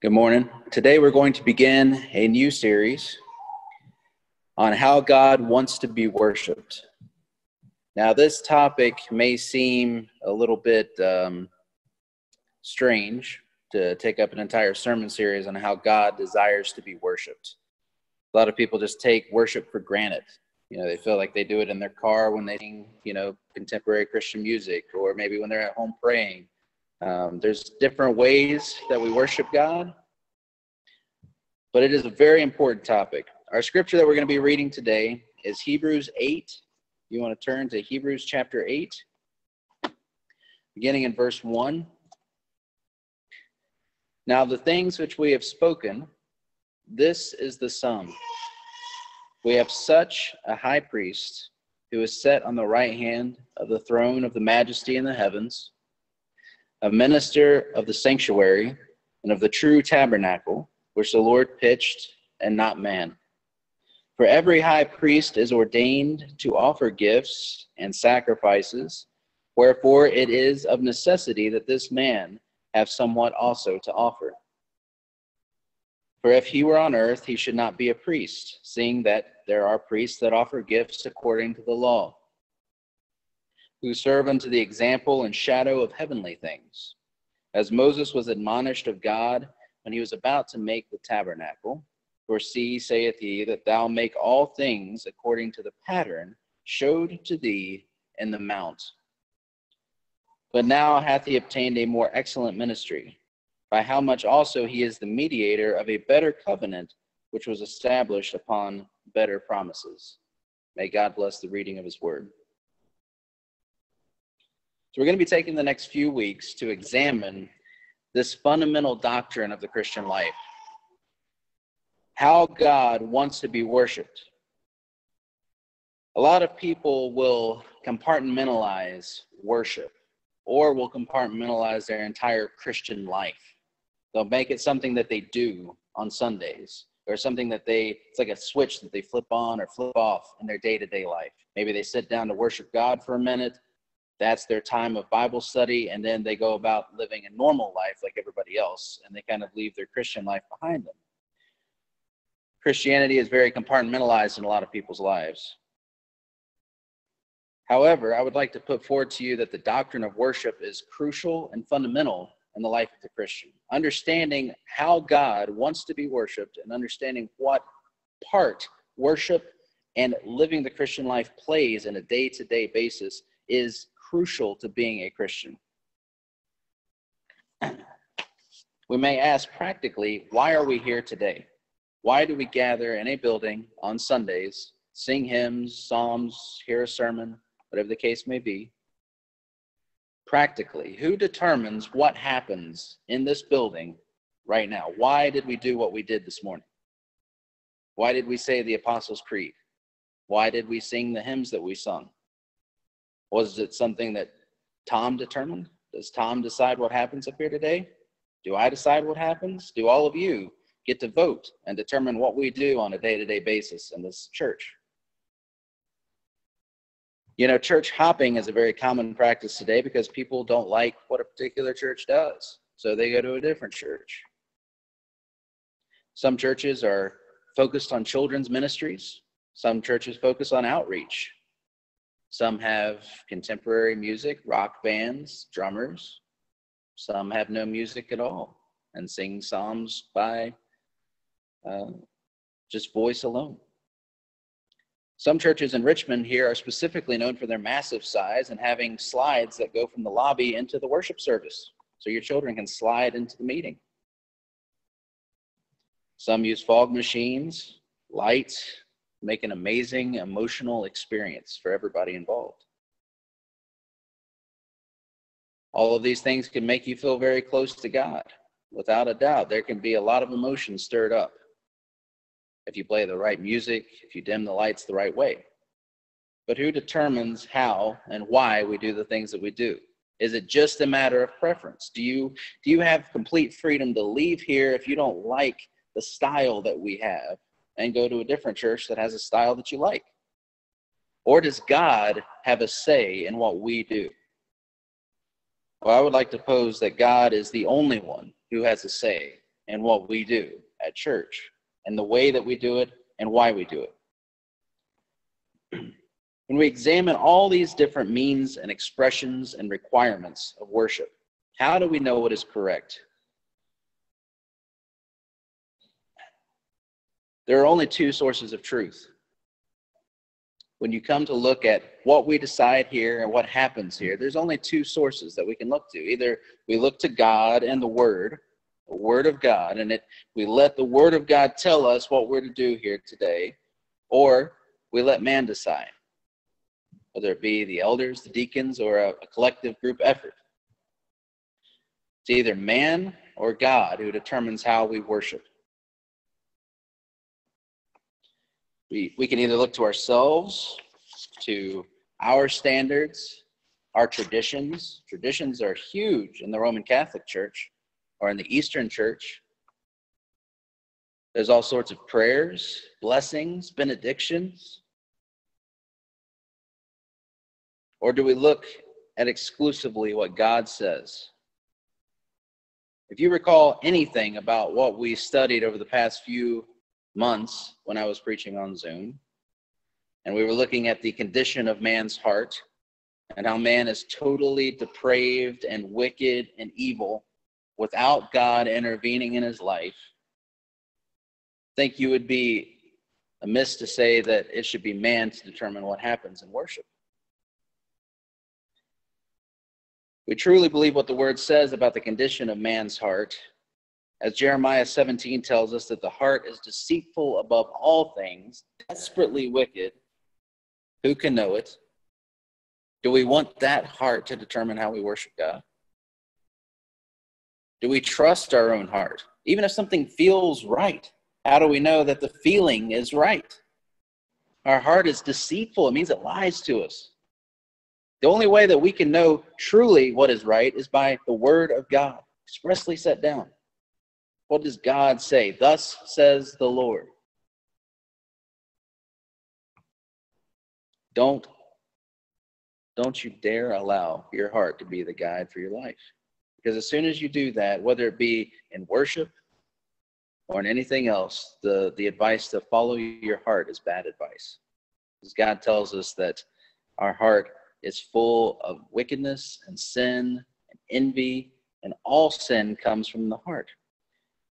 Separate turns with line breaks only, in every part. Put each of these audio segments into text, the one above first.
Good morning. Today we're going to begin a new series on how God wants to be worshiped. Now, this topic may seem a little bit um, strange to take up an entire sermon series on how God desires to be worshiped. A lot of people just take worship for granted. You know, they feel like they do it in their car when they sing, you know, contemporary Christian music, or maybe when they're at home praying um, there's different ways that we worship God, but it is a very important topic. Our scripture that we're going to be reading today is Hebrews 8. You want to turn to Hebrews chapter 8, beginning in verse 1. Now, the things which we have spoken, this is the sum. We have such a high priest who is set on the right hand of the throne of the majesty in the heavens a minister of the sanctuary and of the true tabernacle, which the Lord pitched and not man. For every high priest is ordained to offer gifts and sacrifices, wherefore it is of necessity that this man have somewhat also to offer. For if he were on earth, he should not be a priest, seeing that there are priests that offer gifts according to the law who serve unto the example and shadow of heavenly things. As Moses was admonished of God when he was about to make the tabernacle, For see, saith he, that thou make all things according to the pattern showed to thee in the mount. But now hath he obtained a more excellent ministry, by how much also he is the mediator of a better covenant, which was established upon better promises. May God bless the reading of his word. So, we're going to be taking the next few weeks to examine this fundamental doctrine of the Christian life how God wants to be worshiped. A lot of people will compartmentalize worship or will compartmentalize their entire Christian life. They'll make it something that they do on Sundays or something that they, it's like a switch that they flip on or flip off in their day to day life. Maybe they sit down to worship God for a minute that's their time of Bible study, and then they go about living a normal life like everybody else, and they kind of leave their Christian life behind them. Christianity is very compartmentalized in a lot of people's lives. However, I would like to put forward to you that the doctrine of worship is crucial and fundamental in the life of the Christian. Understanding how God wants to be worshiped and understanding what part worship and living the Christian life plays in a day to day basis is crucial to being a Christian. We may ask practically, why are we here today? Why do we gather in a building on Sundays, sing hymns, psalms, hear a sermon, whatever the case may be? Practically, who determines what happens in this building right now? Why did we do what we did this morning? Why did we say the Apostles' Creed? Why did we sing the hymns that we sung? Was it something that Tom determined? Does Tom decide what happens up here today? Do I decide what happens? Do all of you get to vote and determine what we do on a day to day basis in this church? You know, church hopping is a very common practice today because people don't like what a particular church does. So they go to a different church. Some churches are focused on children's ministries, some churches focus on outreach. Some have contemporary music, rock bands, drummers. Some have no music at all and sing psalms by uh, just voice alone. Some churches in Richmond here are specifically known for their massive size and having slides that go from the lobby into the worship service. So your children can slide into the meeting. Some use fog machines, lights, make an amazing emotional experience for everybody involved. All of these things can make you feel very close to God. Without a doubt, there can be a lot of emotion stirred up if you play the right music, if you dim the lights the right way. But who determines how and why we do the things that we do? Is it just a matter of preference? Do you do you have complete freedom to leave here if you don't like the style that we have and go to a different church that has a style that you like? Or does God have a say in what we do? Well, I would like to pose that God is the only one who has a say in what we do at church and the way that we do it and why we do it. when we examine all these different means and expressions and requirements of worship, how do we know what is correct? There are only two sources of truth. When you come to look at what we decide here and what happens here, there's only two sources that we can look to. Either we look to God and the Word, the Word of God, and it, we let the Word of God tell us what we're to do here today, or we let man decide, whether it be the elders, the deacons, or a, a collective group effort. It's either man or God who determines how we worship. We, we can either look to ourselves, to our standards, our traditions. Traditions are huge in the Roman Catholic Church or in the Eastern Church. There's all sorts of prayers, blessings, benedictions. Or do we look at exclusively what God says? If you recall anything about what we studied over the past few months when I was preaching on Zoom, and we were looking at the condition of man's heart and how man is totally depraved and wicked and evil without God intervening in his life, I think you would be amiss to say that it should be man to determine what happens in worship. We truly believe what the word says about the condition of man's heart as Jeremiah 17 tells us that the heart is deceitful above all things, desperately wicked. Who can know it? Do we want that heart to determine how we worship God? Do we trust our own heart? Even if something feels right, how do we know that the feeling is right? Our heart is deceitful, it means it lies to us. The only way that we can know truly what is right is by the Word of God, expressly set down. What does God say? Thus says the Lord. Don't don't you dare allow your heart to be the guide for your life. Because as soon as you do that, whether it be in worship or in anything else, the, the advice to follow your heart is bad advice. Because God tells us that our heart is full of wickedness and sin and envy, and all sin comes from the heart.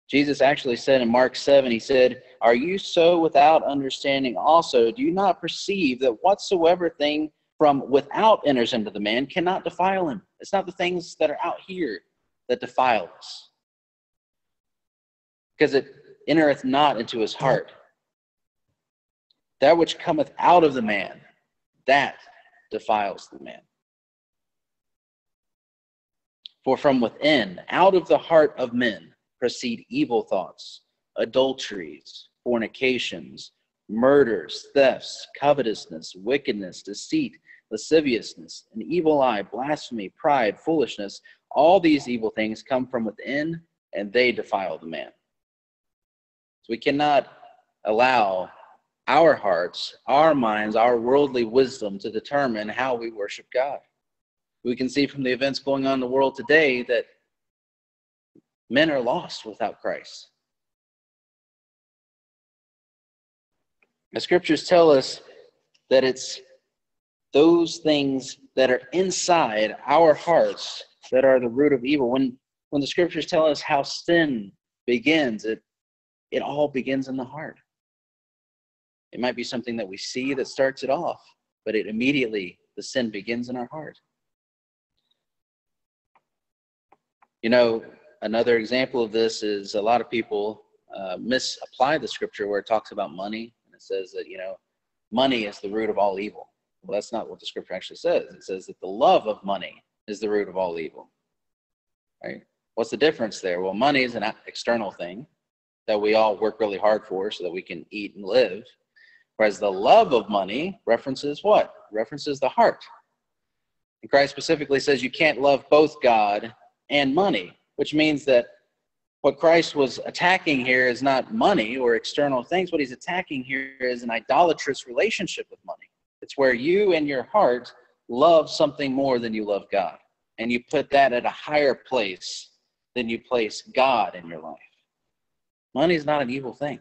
Jesus actually said in Mark 7, he said, Are you so without understanding also? Do you not perceive that whatsoever thing from without enters into the man cannot defile him? It's not the things that are out here that defile us, because it entereth not into his heart. That which cometh out of the man, that defiles the man. For from within, out of the heart of men, proceed evil thoughts, adulteries, fornications, murders, thefts, covetousness, wickedness, deceit, lasciviousness, an evil eye, blasphemy, pride, foolishness. All these evil things come from within, and they defile the man. So we cannot allow our hearts, our minds, our worldly wisdom to determine how we worship God. We can see from the events going on in the world today that Men are lost without Christ. The scriptures tell us that it's those things that are inside our hearts that are the root of evil. When when the scriptures tell us how sin begins, it it all begins in the heart. It might be something that we see that starts it off, but it immediately the sin begins in our heart. You know, another example of this is a lot of people uh, misapply the scripture where it talks about money and it says that you know money is the root of all evil well that's not what the scripture actually says. It says that the love of money is the root of all evil right? What's the difference there? Well money is an external thing that we all work really hard for so that we can eat and live. Whereas the love of money references what? References the heart. And christ specifically says you can't love both god and money which means that what Christ was attacking here is not money or external things. What he's attacking here is an idolatrous relationship with money. It's where you and your heart love something more than you love God. And you put that at a higher place than you place God in your life. Money is not an evil thing.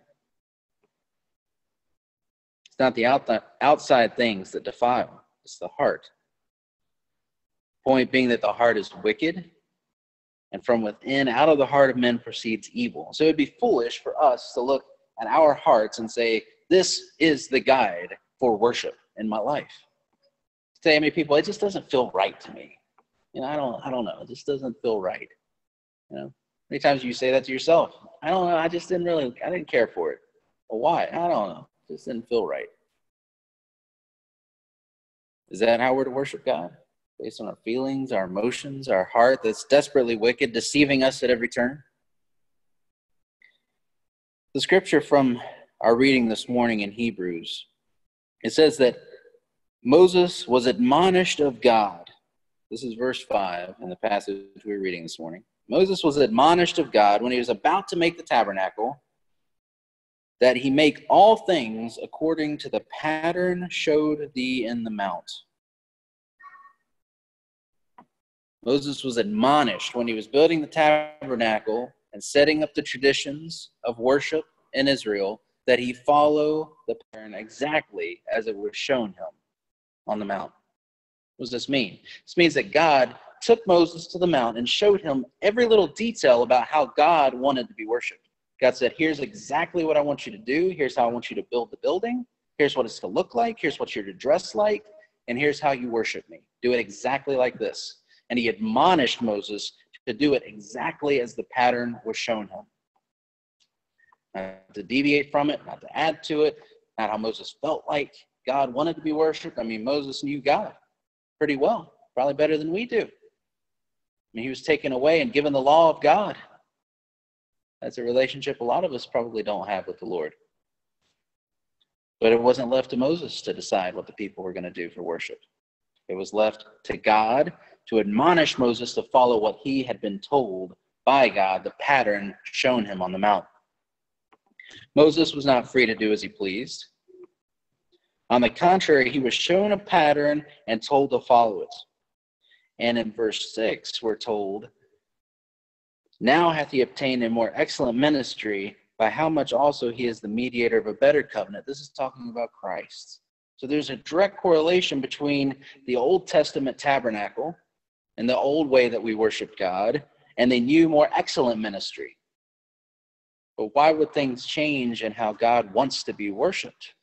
It's not the outside things that defile, it's the heart. Point being that the heart is wicked, and from within, out of the heart of men proceeds evil. So it would be foolish for us to look at our hearts and say, This is the guide for worship in my life. Say, I mean, people, it just doesn't feel right to me. You know, I don't, I don't know. It just doesn't feel right. You know, many times you say that to yourself. I don't know. I just didn't really, I didn't care for it. Well, why? I don't know. It just didn't feel right. Is that how we're to worship God? Based on our feelings, our emotions, our heart that's desperately wicked, deceiving us at every turn? The scripture from our reading this morning in Hebrews, it says that Moses was admonished of God. This is verse 5 in the passage we were reading this morning. Moses was admonished of God when he was about to make the tabernacle that he make all things according to the pattern showed thee in the mount. Moses was admonished when he was building the tabernacle and setting up the traditions of worship in Israel that he follow the pattern exactly as it was shown him on the mount. What does this mean? This means that God took Moses to the mount and showed him every little detail about how God wanted to be worshiped. God said, Here's exactly what I want you to do. Here's how I want you to build the building. Here's what it's to look like. Here's what you're to dress like. And here's how you worship me. Do it exactly like this. And he admonished Moses to do it exactly as the pattern was shown him. Not to deviate from it, not to add to it, not how Moses felt like God wanted to be worshiped. I mean, Moses knew God pretty well, probably better than we do. I mean, he was taken away and given the law of God. That's a relationship a lot of us probably don't have with the Lord. But it wasn't left to Moses to decide what the people were going to do for worship. It was left to God to admonish Moses to follow what he had been told by God, the pattern shown him on the mount. Moses was not free to do as he pleased. On the contrary, he was shown a pattern and told to follow it. And in verse 6, we're told, Now hath he obtained a more excellent ministry, by how much also he is the mediator of a better covenant. This is talking about Christ. So there's a direct correlation between the Old Testament tabernacle and the old way that we worship God and the new, more excellent ministry. But why would things change in how God wants to be worshiped?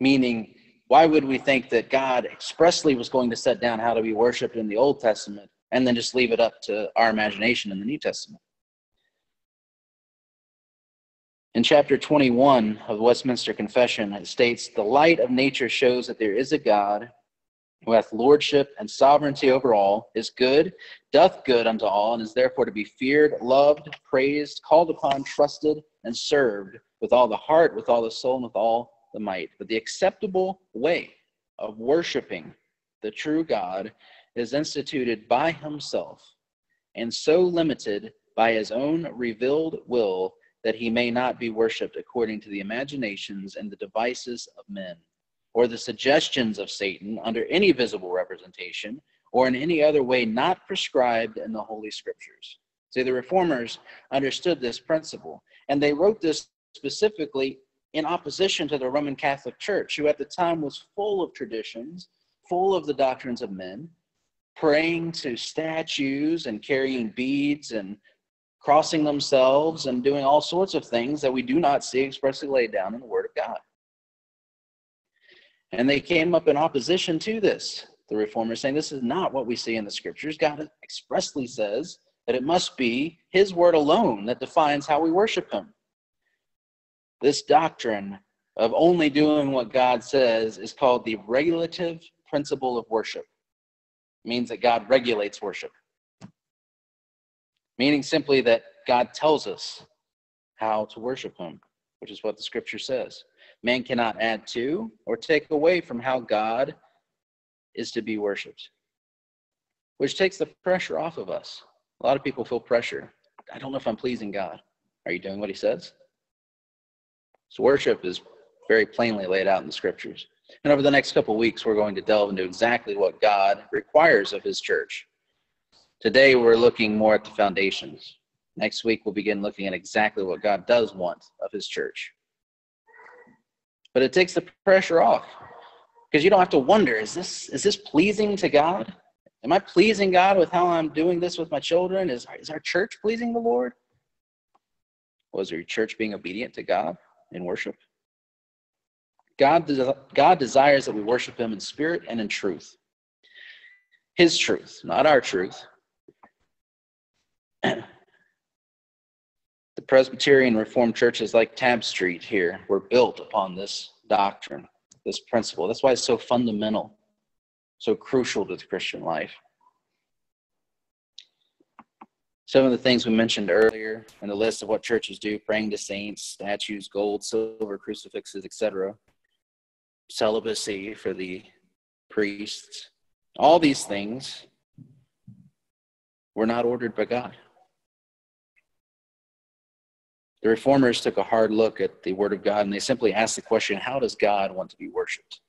Meaning, why would we think that God expressly was going to set down how to be worshiped in the Old Testament and then just leave it up to our imagination in the New Testament? In chapter 21 of the Westminster Confession, it states The light of nature shows that there is a God who hath lordship and sovereignty over all, is good, doth good unto all, and is therefore to be feared, loved, praised, called upon, trusted, and served with all the heart, with all the soul, and with all the might. But the acceptable way of worshiping the true God is instituted by himself, and so limited by his own revealed will that he may not be worshipped according to the imaginations and the devices of men or the suggestions of Satan under any visible representation or in any other way not prescribed in the Holy Scriptures. See, the reformers understood this principle, and they wrote this specifically in opposition to the Roman Catholic Church, who at the time was full of traditions, full of the doctrines of men, praying to statues and carrying beads and crossing themselves and doing all sorts of things that we do not see expressly laid down in the Word of God. And they came up in opposition to this. The reformers saying this is not what we see in the scriptures. God expressly says that it must be His word alone that defines how we worship Him. This doctrine of only doing what God says is called the regulative principle of worship. It means that God regulates worship. Meaning simply that God tells us how to worship Him, which is what the scripture says. Man cannot add to or take away from how God is to be worshiped, which takes the pressure off of us. A lot of people feel pressure. I don't know if I'm pleasing God. Are you doing what He says? So, worship is very plainly laid out in the scriptures. And over the next couple weeks, we're going to delve into exactly what God requires of His church. Today, we're looking more at the foundations. Next week, we'll begin looking at exactly what God does want of his church. But it takes the pressure off because you don't have to wonder is this, is this pleasing to God? Am I pleasing God with how I'm doing this with my children? Is, is our church pleasing the Lord? Was your church being obedient to God in worship? God, God desires that we worship Him in spirit and in truth. His truth, not our truth. the Presbyterian Reformed churches like Tabb Street here were built upon this doctrine, this principle. That's why it's so fundamental, so crucial to the Christian life. Some of the things we mentioned earlier in the list of what churches do praying to saints, statues, gold, silver, crucifixes, etc., celibacy for the priests, all these things were not ordered by God. The reformers took a hard look at the Word of God and they simply asked the question how does God want to be worshiped?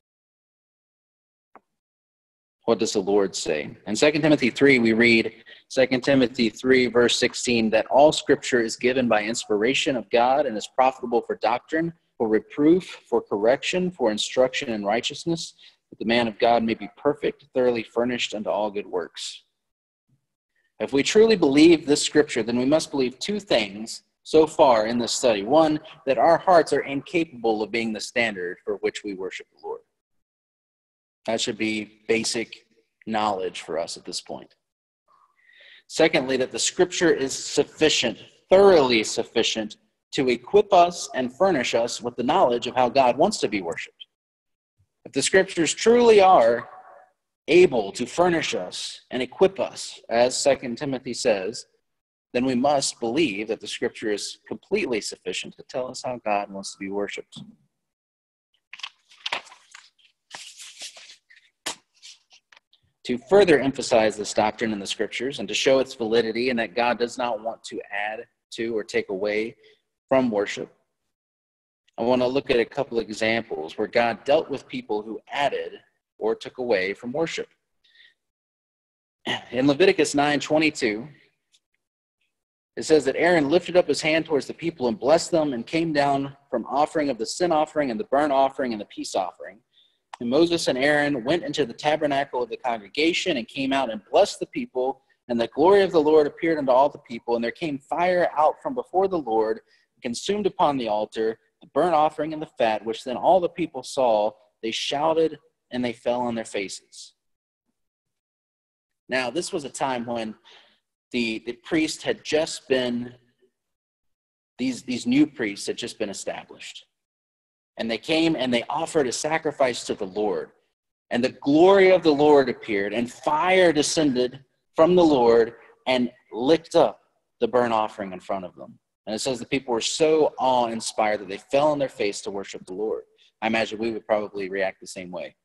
What does the Lord say? In 2 Timothy 3, we read 2 Timothy 3, verse 16, that all scripture is given by inspiration of God and is profitable for doctrine, for reproof, for correction, for instruction in righteousness, that the man of God may be perfect, thoroughly furnished unto all good works. If we truly believe this scripture, then we must believe two things so far in this study. One, that our hearts are incapable of being the standard for which we worship the Lord. That should be basic knowledge for us at this point. Secondly, that the scripture is sufficient, thoroughly sufficient, to equip us and furnish us with the knowledge of how God wants to be worshiped. If the scriptures truly are able to furnish us and equip us, as Second Timothy says, then we must believe that the scripture is completely sufficient to tell us how God wants to be worshiped. To further emphasize this doctrine in the scriptures and to show its validity and that God does not want to add to or take away from worship, I want to look at a couple examples where God dealt with people who added or took away from worship. In Leviticus 9:22, it says that Aaron lifted up his hand towards the people and blessed them and came down from offering of the sin offering and the burnt offering and the peace offering. And Moses and Aaron went into the tabernacle of the congregation and came out and blessed the people. And the glory of the Lord appeared unto all the people. And there came fire out from before the Lord, and consumed upon the altar the burnt offering and the fat, which then all the people saw. They shouted and they fell on their faces. Now, this was a time when the, the priest had just been, these, these new priests had just been established. And they came and they offered a sacrifice to the Lord. And the glory of the Lord appeared, and fire descended from the Lord and licked up the burnt offering in front of them. And it says the people were so awe inspired that they fell on their face to worship the Lord. I imagine we would probably react the same way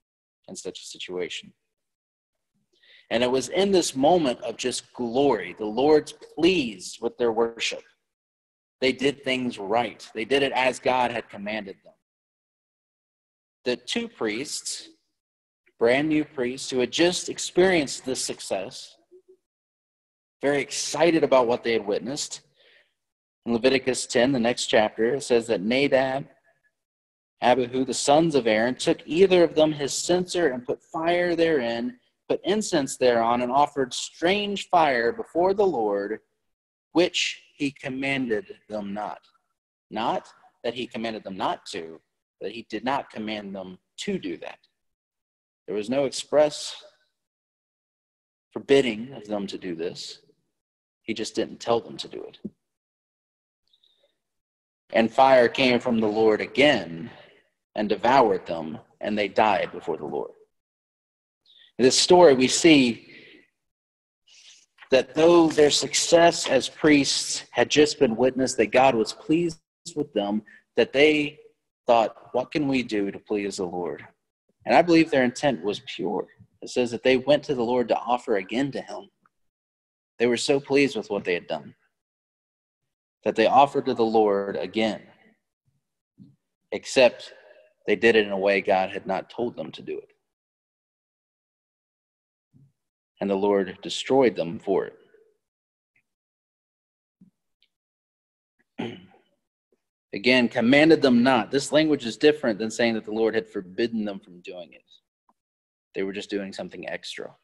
in such a situation. And it was in this moment of just glory, the Lord's pleased with their worship. They did things right, they did it as God had commanded them. The two priests, brand new priests who had just experienced this success, very excited about what they had witnessed. In Leviticus 10, the next chapter, it says that Nadab, Abihu, the sons of Aaron, took either of them his censer and put fire therein put incense thereon, and offered strange fire before the Lord, which he commanded them not. Not that he commanded them not to, but he did not command them to do that. There was no express forbidding of them to do this. He just didn't tell them to do it. And fire came from the Lord again and devoured them, and they died before the Lord. In this story, we see that though their success as priests had just been witnessed, that God was pleased with them, that they thought, What can we do to please the Lord? And I believe their intent was pure. It says that they went to the Lord to offer again to Him. They were so pleased with what they had done that they offered to the Lord again, except they did it in a way God had not told them to do it. And the Lord destroyed them for it. Again, commanded them not. This language is different than saying that the Lord had forbidden them from doing it. They were just doing something extra.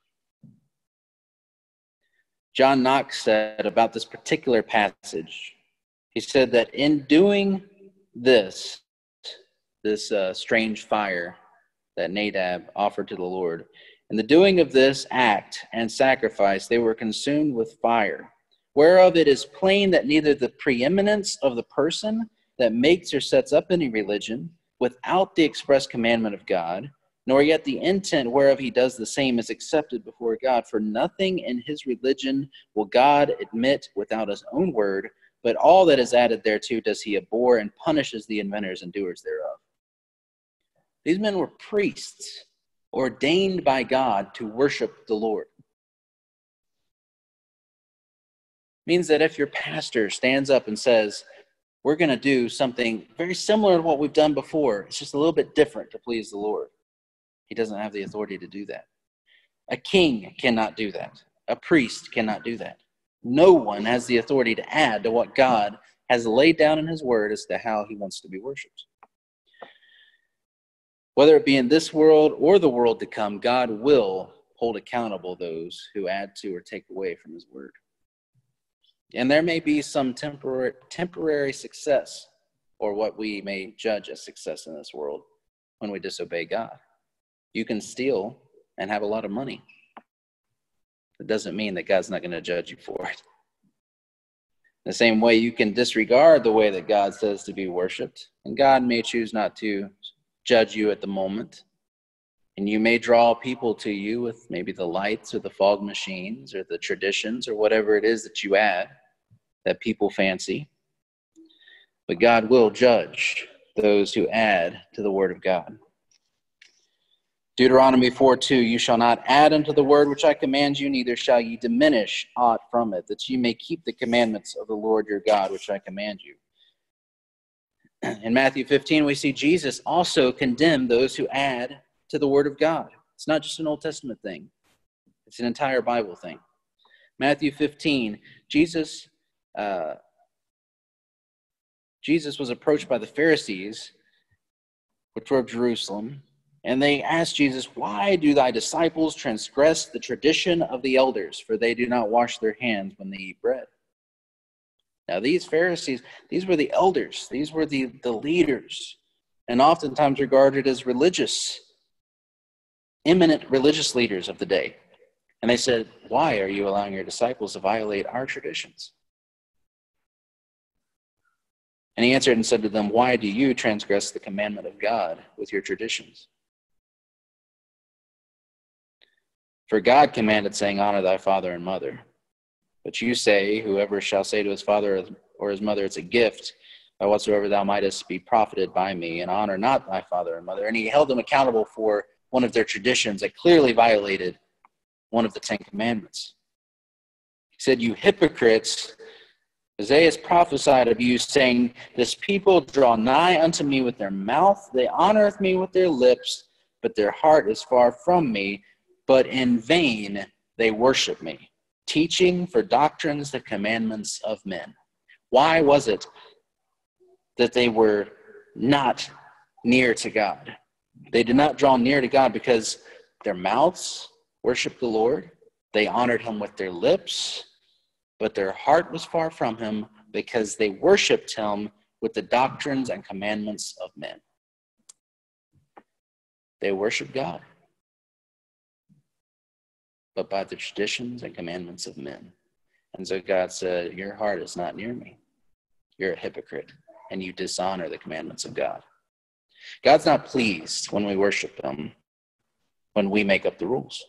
John Knox said about this particular passage, he said that in doing this, this uh, strange fire that Nadab offered to the Lord, in the doing of this act and sacrifice, they were consumed with fire, whereof it is plain that neither the preeminence of the person that makes or sets up any religion without the express commandment of God, nor yet the intent whereof he does the same is accepted before God. For nothing in his religion will God admit without his own word, but all that is added thereto does he abhor and punishes the inventors and doers thereof. These men were priests ordained by God to worship the Lord. Means that if your pastor stands up and says, we're going to do something very similar to what we've done before. It's just a little bit different to please the Lord. He doesn't have the authority to do that. A king cannot do that. A priest cannot do that. No one has the authority to add to what God has laid down in his word as to how he wants to be worshiped. Whether it be in this world or the world to come, God will hold accountable those who add to or take away from his word. And there may be some temporary, temporary success, or what we may judge as success in this world, when we disobey God. You can steal and have a lot of money. It doesn't mean that God's not going to judge you for it. The same way you can disregard the way that God says to be worshiped, and God may choose not to judge you at the moment. And you may draw people to you with maybe the lights or the fog machines or the traditions or whatever it is that you add that people fancy. But God will judge those who add to the word of God. Deuteronomy 4 2 You shall not add unto the word which I command you, neither shall ye diminish aught from it, that ye may keep the commandments of the Lord your God which I command you. In Matthew 15, we see Jesus also condemn those who add to the word of God. It's not just an Old Testament thing, it's an entire Bible thing. Matthew 15, Jesus uh, Jesus was approached by the Pharisees, which were of Jerusalem, and they asked Jesus, Why do thy disciples transgress the tradition of the elders? For they do not wash their hands when they eat bread. Now, these Pharisees, these were the elders, these were the, the leaders, and oftentimes regarded as religious, eminent religious leaders of the day. And they said, Why are you allowing your disciples to violate our traditions? And he answered and said to them, Why do you transgress the commandment of God with your traditions? For God commanded, saying, Honor thy father and mother. But you say, Whoever shall say to his father or his mother, It's a gift, by whatsoever thou mightest be profited by me, and honor not thy father and mother. And he held them accountable for one of their traditions that clearly violated one of the Ten Commandments. He said, You hypocrites, Isaiah prophesied of you, saying, This people draw nigh unto me with their mouth, they honoreth me with their lips, but their heart is far from me, but in vain they worship me, teaching for doctrines the commandments of men. Why was it that they were not near to God? They did not draw near to God because their mouths worshiped the Lord, they honored him with their lips but their heart was far from him because they worshiped him with the doctrines and commandments of men. They worship God, but by the traditions and commandments of men. And so God said, Your heart is not near me. You're a hypocrite, and you dishonor the commandments of God. God's not pleased when we worship Him, when we make up the rules.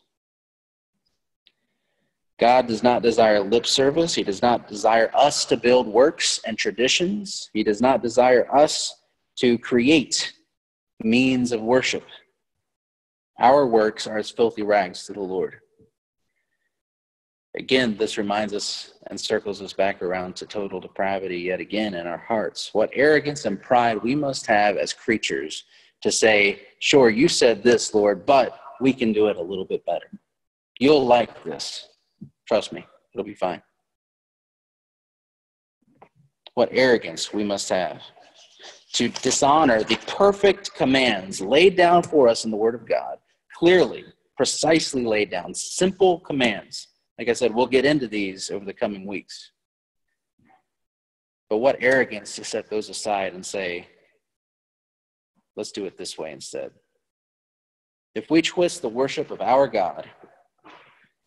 God does not desire lip service. He does not desire us to build works and traditions. He does not desire us to create means of worship. Our works are as filthy rags to the Lord. Again, this reminds us and circles us back around to total depravity yet again in our hearts. What arrogance and pride we must have as creatures to say, Sure, you said this, Lord, but we can do it a little bit better. You'll like this. Trust me, it'll be fine. What arrogance we must have to dishonor the perfect commands laid down for us in the Word of God, clearly, precisely laid down, simple commands. Like I said, we'll get into these over the coming weeks. But what arrogance to set those aside and say, let's do it this way instead. If we twist the worship of our God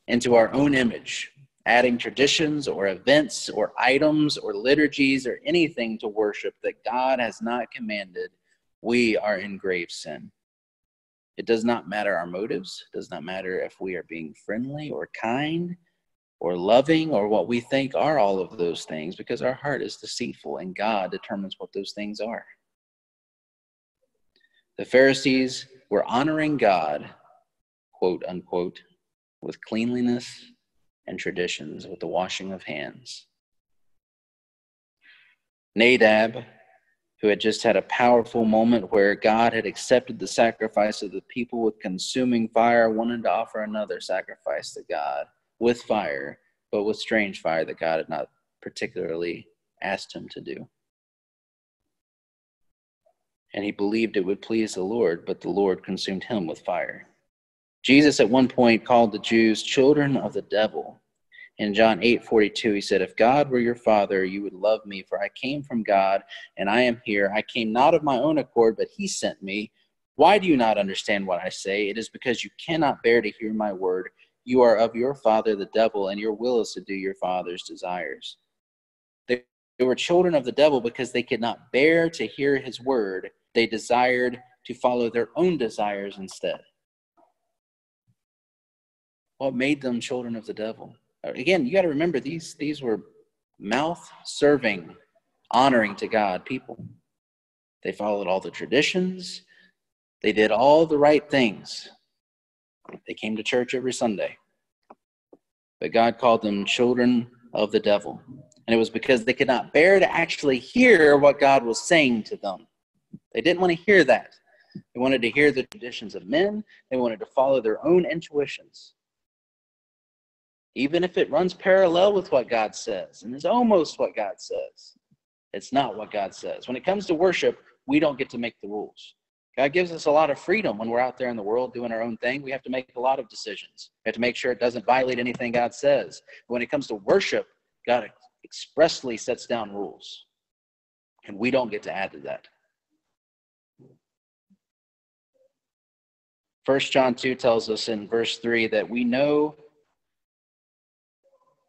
into our own image, adding traditions or events or items or liturgies or anything to worship that God has not commanded, we are in grave sin. It does not matter our motives, it does not matter if we are being friendly or kind or loving or what we think are all of those things because our heart is deceitful and God determines what those things are. The Pharisees were honoring God, quote unquote, with cleanliness and traditions, with the washing of hands. Nadab, who had just had a powerful moment where God had accepted the sacrifice of the people with consuming fire, wanted to offer another sacrifice to God with fire, but with strange fire that God had not particularly asked him to do. And he believed it would please the Lord, but the Lord consumed him with fire. Jesus at one point called the Jews children of the devil. In John 8 42, he said, If God were your father, you would love me, for I came from God, and I am here. I came not of my own accord, but he sent me. Why do you not understand what I say? It is because you cannot bear to hear my word. You are of your father, the devil, and your will is to do your father's desires. They, they were children of the devil because they could not bear to hear his word. They desired to follow their own desires instead. What made them children of the devil? Uh, again, you got to remember these these were mouth serving, honoring to God people. They followed all the traditions. They did all the right things. They came to church every Sunday. But God called them children of the devil. And it was because they could not bear to actually hear what God was saying to them. They didn't want to hear that. They wanted to hear the traditions of men, they wanted to follow their own intuitions. Even if it runs parallel with what God says and is almost what God says, it's not what God says. When it comes to worship, we don't get to make the rules. God gives us a lot of freedom when we're out there in the world doing our own thing. We have to make a lot of decisions. We have to make sure it doesn't violate anything God says. But when it comes to worship, God expressly sets down rules. And we don't get to add to that. First John 2 tells us in verse 3 that we know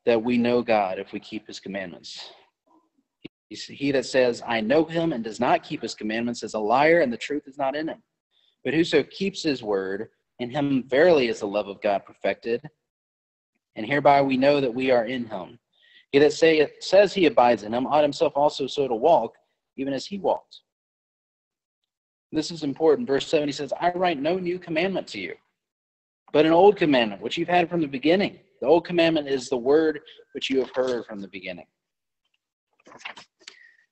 that we know God if we keep his commandments. He that says, I know him and does not keep his commandments is a liar, and the truth is not in him. But whoso keeps his word, in him verily is the love of God perfected. And hereby we know that we are in him. He that say, says he abides in him ought himself also so to walk, even as he walked. This is important. Verse 7 he says, I write no new commandment to you, but an old commandment, which you've had from the beginning. The old commandment is the word which you have heard from the beginning.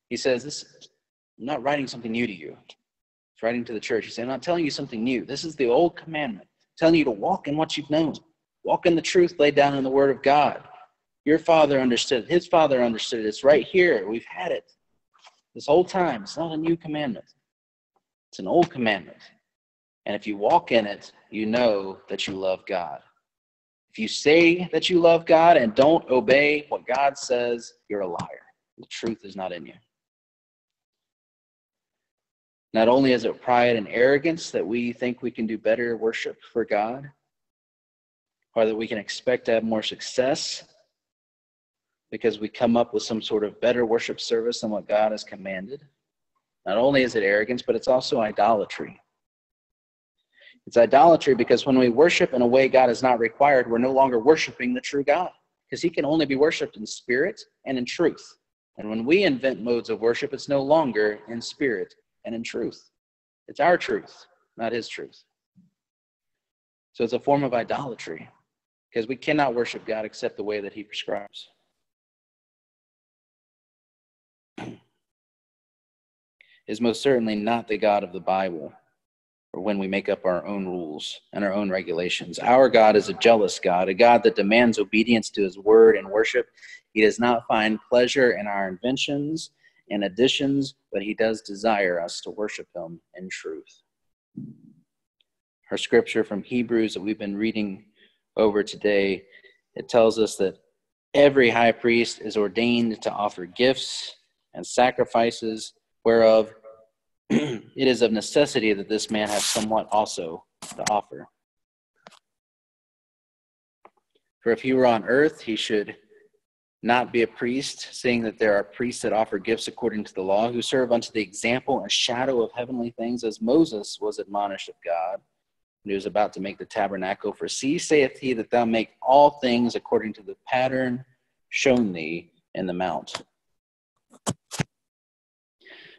He says, This I'm not writing something new to you. He's writing to the church. He said, I'm not telling you something new. This is the old commandment, telling you to walk in what you've known. Walk in the truth laid down in the word of God. Your father understood it. His father understood it. It's right here. We've had it this whole time. It's not a new commandment. It's an old commandment. And if you walk in it, you know that you love God. If you say that you love God and don't obey what God says, you're a liar. The truth is not in you. Not only is it pride and arrogance that we think we can do better worship for God, or that we can expect to have more success because we come up with some sort of better worship service than what God has commanded. Not only is it arrogance, but it's also idolatry. It's idolatry because when we worship in a way God is not required, we're no longer worshiping the true God because he can only be worshiped in spirit and in truth. And when we invent modes of worship, it's no longer in spirit and in truth. It's our truth, not his truth. So it's a form of idolatry because we cannot worship God except the way that he prescribes. is most certainly not the God of the Bible or when we make up our own rules and our own regulations. Our God is a jealous God, a God that demands obedience to his word and worship. He does not find pleasure in our inventions and additions, but he does desire us to worship him in truth. Our scripture from Hebrews that we've been reading over today, it tells us that every high priest is ordained to offer gifts and sacrifices, whereof it is of necessity that this man have somewhat also to offer. For if he were on earth, he should not be a priest, seeing that there are priests that offer gifts according to the law, who serve unto the example and shadow of heavenly things, as Moses was admonished of God. And he was about to make the tabernacle. For see, saith he, that thou make all things according to the pattern shown thee in the mount.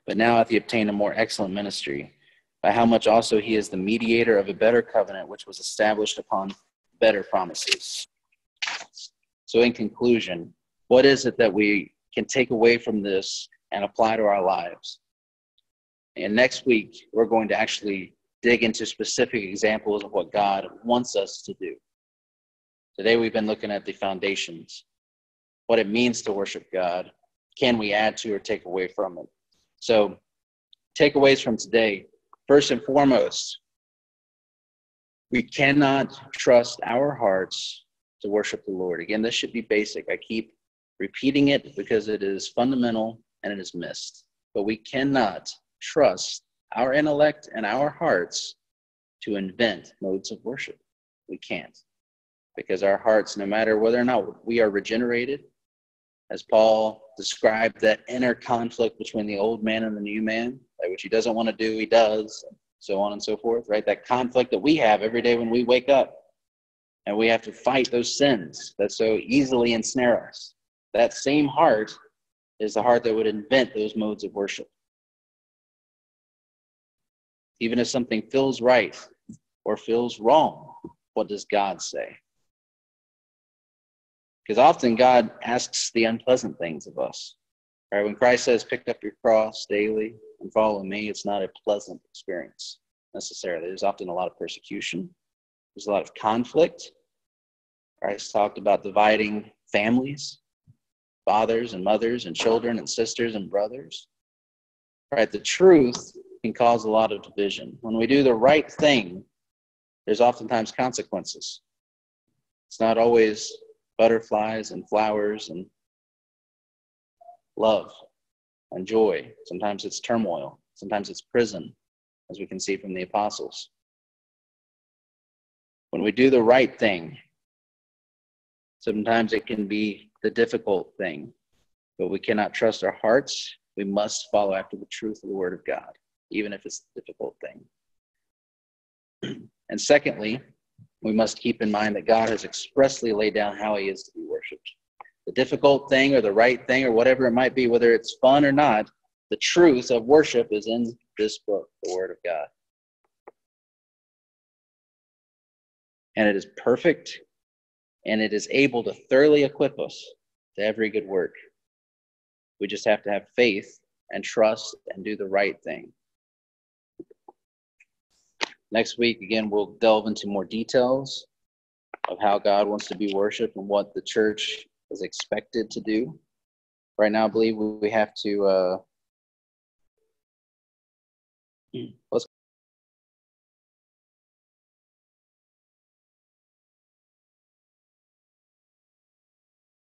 But now hath he obtained a more excellent ministry, by how much also he is the mediator of a better covenant, which was established upon better promises. So, in conclusion, what is it that we can take away from this and apply to our lives? And next week, we're going to actually dig into specific examples of what God wants us to do. Today, we've been looking at the foundations, what it means to worship God. Can we add to or take away from it? So, takeaways from today first and foremost, we cannot trust our hearts to worship the Lord. Again, this should be basic. I keep repeating it because it is fundamental and it is missed. But we cannot trust our intellect and our hearts to invent modes of worship. We can't. Because our hearts, no matter whether or not we are regenerated, as Paul described that inner conflict between the old man and the new man, which he doesn't want to do, he does, so on and so forth, right? That conflict that we have every day when we wake up and we have to fight those sins that so easily ensnare us. That same heart is the heart that would invent those modes of worship. Even if something feels right or feels wrong, what does God say? Because often God asks the unpleasant things of us. Right? When Christ says, pick up your cross daily and follow me, it's not a pleasant experience necessarily. There's often a lot of persecution, there's a lot of conflict. Christ talked about dividing families, fathers and mothers and children and sisters and brothers. Right? The truth can cause a lot of division. When we do the right thing, there's oftentimes consequences. It's not always butterflies and flowers and love and joy. Sometimes it's turmoil. Sometimes it's prison, as we can see from the apostles. When we do the right thing, sometimes it can be the difficult thing, but we cannot trust our hearts. We must follow after the truth of the Word of God, even if it's a difficult thing. and secondly, we must keep in mind that God has expressly laid down how He is to be worshiped. The difficult thing or the right thing or whatever it might be, whether it's fun or not, the truth of worship is in this book, the Word of God. And it is perfect and it is able to thoroughly equip us to every good work. We just have to have faith and trust and do the right thing. Next week, again, we'll delve into more details of how God wants to be worshiped and what the church is expected to do. Right now, I believe we have to uh, let's